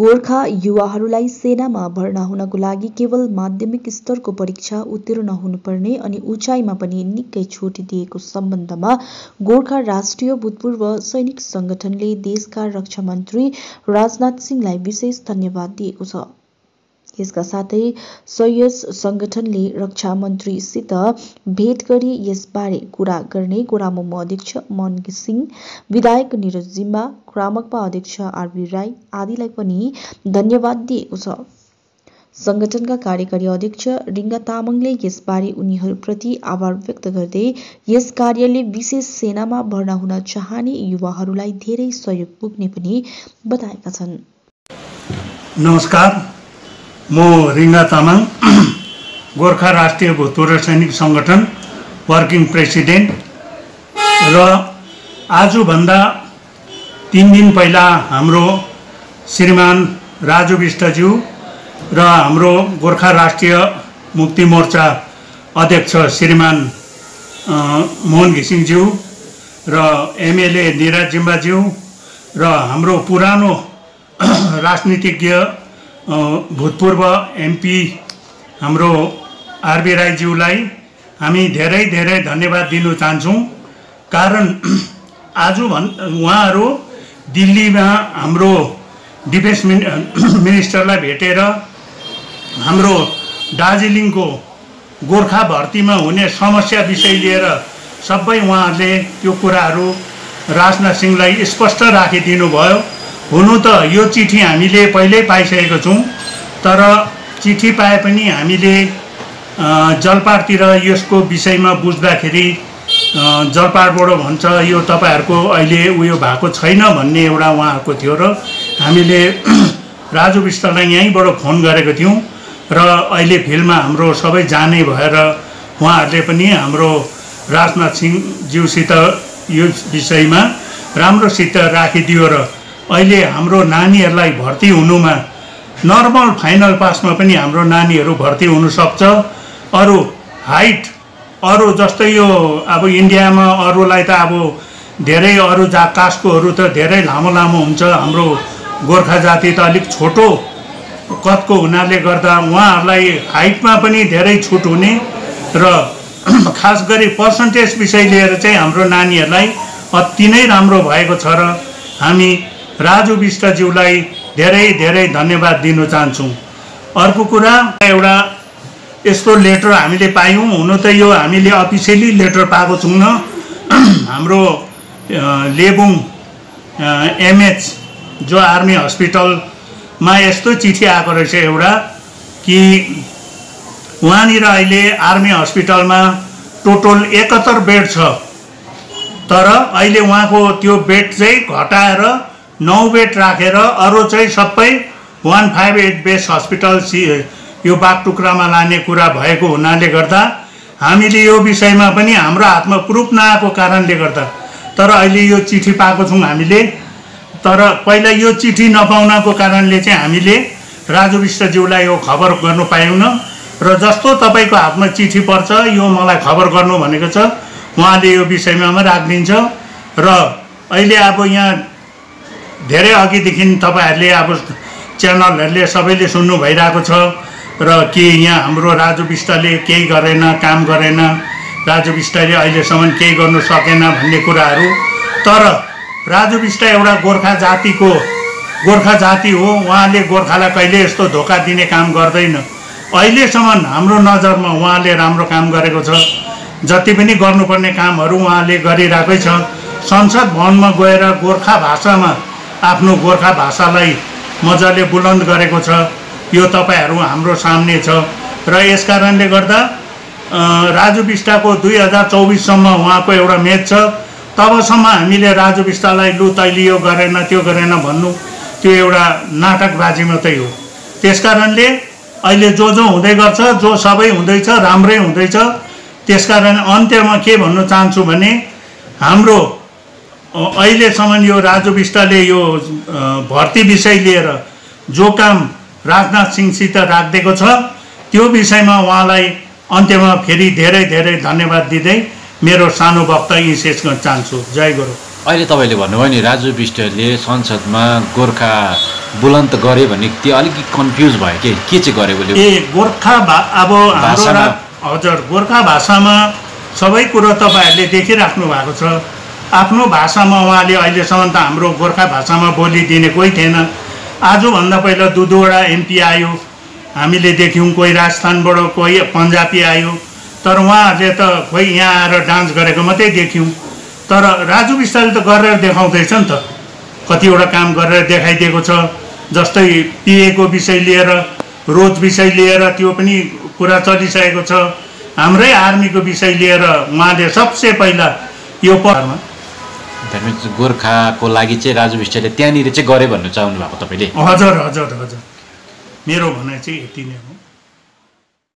गोर्खा युवाहरूलाई सेनामा भर्ना हुनको लागि केवल माध्यमिक स्तरको परीक्षा उत्तीर्ण हुनुपर्ने अनि उचाइमा पनि निकै छुट दिएको सम्बन्धमा गोर्खा राष्ट्रिय भूतपूर्व सैनिक संगठनले देशका रक्षा मन्त्री राजनाथ सिंहलाई विशेष धन्यवाद दिएको छ। यसका साथै सयस संगठनले रक्षा मन्त्रीसित भेट गरी यसबारे कुरा गर्ने गोरामुमो अध्यक्ष मन सिंह विधायक निरज जिम्बा क्रामकपा अध्यक्ष आरबी राई आदिलाई पनि धन्यवाद दिएको छ। संगठनका कार्यकारी अध्यक्ष रिङ्गा तामाङले यसबारे उनीहरूप्रति आभार व्यक्त गर्दै यस कार्यले विशेष सेनामा भर्ना हुन चाहने युवाहरूलाई धेरै सहयोग पुग्ने पनि बताएका छन्। नमस्कार। म रिङ्गा तामाङ गोर्खा राष्ट्रिय भूतपूर्व सैनिक सङ्गठन वर्किङ प्रेसिडेन्ट र आजभन्दा तिन दिन पहिला हाम्रो श्रीमान राजु विष्टज्यू र हाम्रो गोर्खा राष्ट्रिय मुक्ति मोर्चा अध्यक्ष श्रीमान मोहन घिसिङज्यू र एमएलए निराज जिम्बाज्यू र हाम्रो पुरानो राजनीतिज्ञ भूतपूर्व एमपी हाम्रो आरबी राईज्यूलाई हामी धेरै धेरै धन्यवाद दिनु चाहन्छौँ। कारण आज भन् उहाँहरू दिल्लीमा हाम्रो डिफेन्स मिनिस्टरलाई भेटेर हाम्रो दार्जिलिङको गोर्खा भर्तीमा हुने समस्या विषय लिएर सबै उहाँहरूले त्यो कुराहरू राजनाथ सिंहलाई स्पष्ट राखिदिनु भयो हुनु त यो चिठी हामीले पहिल्यै पाइसकेको छौँ तर चिठी पाए पनि हामीले जलपारतिर यसको विषयमा बुझ्दाखेरि जलपारबाट भन्छ यो तपाईँहरूको अहिले उयो भएको छैन भन्ने एउटा उहाँहरूको थियो र हामीले राजु विष्टलाई यहीँबाट फोन गरेको थियौँ र अहिले फिल्डमा हाम्रो सबै जाने भएर उहाँहरूले पनि हाम्रो राजनाथ सिंहज्यूसित यो विषयमा राम्रोसित राखिदियो र अहिले हाम्रो नानीहरूलाई भर्ती हुनुमा नर्मल फाइनल पासमा पनि हाम्रो नानीहरू भर्ती हुनसक्छ। अरू हाइट अरू जस्तै यो अब इन्डियामा अरूलाई त अब धेरै अरू जा कास्टकोहरू त धेरै लामो लामो हुन्छ। हाम्रो गोर्खा जाति त अलिक छोटो कदको हुनाले गर्दा उहाँहरूलाई हाइटमा पनि धेरै छुट हुने र खास गरी पर्सन्टेज विषय लिएर चाहिँ हाम्रो नानीहरूलाई अति नै राम्रो भएको छ र हामी राजु विष्टज्यूलाई धेरै धेरै धन्यवाद दिन चाहन्छौँ। अर्को कुरा एउटा यस्तो लेटर हामीले पायौँ हुनु त यो हामीले अफिसियली लेटर पाएको छौँ हाम्रो लेबुङ एमएच जो आर्मी हस्पिटलमा यस्तो चिठी आएको रहेछ एउटा कि उहाँनिर अहिले आर्मी हस्पिटलमा टोटल एकहत्तर बेड छ। तर अहिले उहाँको त्यो बेड चाहिँ घटाएर नौ बेड राखेर अरू चाहिँ सबै one five eight base hospital सि यो बागटुक्रामा लाने कुरा भएको हुनाले गर्दा हामीले यो विषयमा पनि हाम्रो हातमा प्रुफ नआएको कारणले गर्दा तर अहिले यो चिठी पाएको छौँ हामीले। तर पहिला यो चिठी नपाउनको कारणले चाहिँ हामीले राजु विष्टज्यूलाई यो खबर गर्नु पाएनौँ र जस्तो तपाईँको हातमा चिठी पर्छ यो मलाई खबर गर्नु भनेको छ उहाँले यो विषयमा राखिदिन्छ। र अहिले अब यहाँ धेरै अघिदेखि तपाईँहरूले अब च्यानलहरूले सबैले सुन्नु भइरहेको छ र के यहाँ हाम्रो राजु विष्टले केही गरेन काम गरेन राजु विष्टले अहिलेसम्म केही गर्नु सकेन भन्ने कुराहरू। तर राजु विष्ट एउटा गोर्खा जातिको गोर्खा जाति हो उहाँले गोर्खालाई कहिले यस्तो धोका दिने काम गर्दैन। अहिलेसम्म हाम्रो नजरमा उहाँले राम्रो काम गरेको छ। जति पनि गर्नुपर्ने कामहरू उहाँले गरिरहेकै छ। संसद भवनमा गएर गोर्खा भाषामा आफ्नो गोर्खा भाषालाई मजाले बुलन्द गरेको छ। यो तपाईँहरू हाम्रो सामने छ। र यस कारणले गर्दा राजु बिस्टाको दुई हजार चौबिससम्म उहाँको एउटा म्याच छ। तबसम्म हामीले राजु बिस्टालाई लु तैँले यो गरेन त्यो गरेन भन्नु त्यो एउटा नाटकबाजी मात्रै हो। त्यस कारणले अहिले जो जो हुँदै गर्छ जो सबै हुँदैछ राम्रै हुँदैछ। त्यस कारण अन्त्यमा के भन्नु चाहन्छु भने हाम्रो अहिलेसम्म यो राजु बिस्टाले यो भर्ती विषय लिएर जो काम राजनाथ सिंहसित राखिदिएको छ त्यो विषयमा उहाँलाई अन्त्यमा फेरि धेरै धेरै धन्यवाद दिँदै मेरो सानो वक्तव्य शेष गर्न चाहन्छु। जय गुरु। अहिले तपाईँले भन्नुभयो नि राजु विष्टले संसदमा गोर्खा बुलन्त गरे भने त्यो अलिकति कन्फ्युज भयो कि? के चाहिँ गरे बोले ए गोर्खा भा अब हाम्रो हजुर गोर्खा भाषामा सबै कुरो तपाईँहरूले देखिराख्नु भएको छ। आफ्नो भाषामा उहाँले अहिलेसम्म त हाम्रो गोर्खा भाषामा बोलिदिने कोही थिएन। आजभन्दा पहिला दुई दुईवटा एमपी आयो हामीले देख्यौँ कोही राजस्थानबाट कोही पन्जाबी आयो। तर उहाँहरूले त खोइ यहाँ आएर डान्स गरेको मात्रै देख्यौँ। तर राजु विष्टले त गरेर देखाउँदैछ नि त। कतिवटा काम गरेर देखाइदिएको छ जस्तै पिएको विषय लिएर रोज विषय लिएर त्यो पनि कुरा चलिसकेको छ। हाम्रै आर्मीको विषय लिएर उहाँले सबसे पहिला यो परमा Means गोर्खाको लागि चाहिँ राजु विष्टले त्यहाँनिर चाहिँ गरे भन्नु चाहनु भएको तपाईँले? हजुर हजुर हजुर। मेरो भनाइ चाहिँ यति नै हो।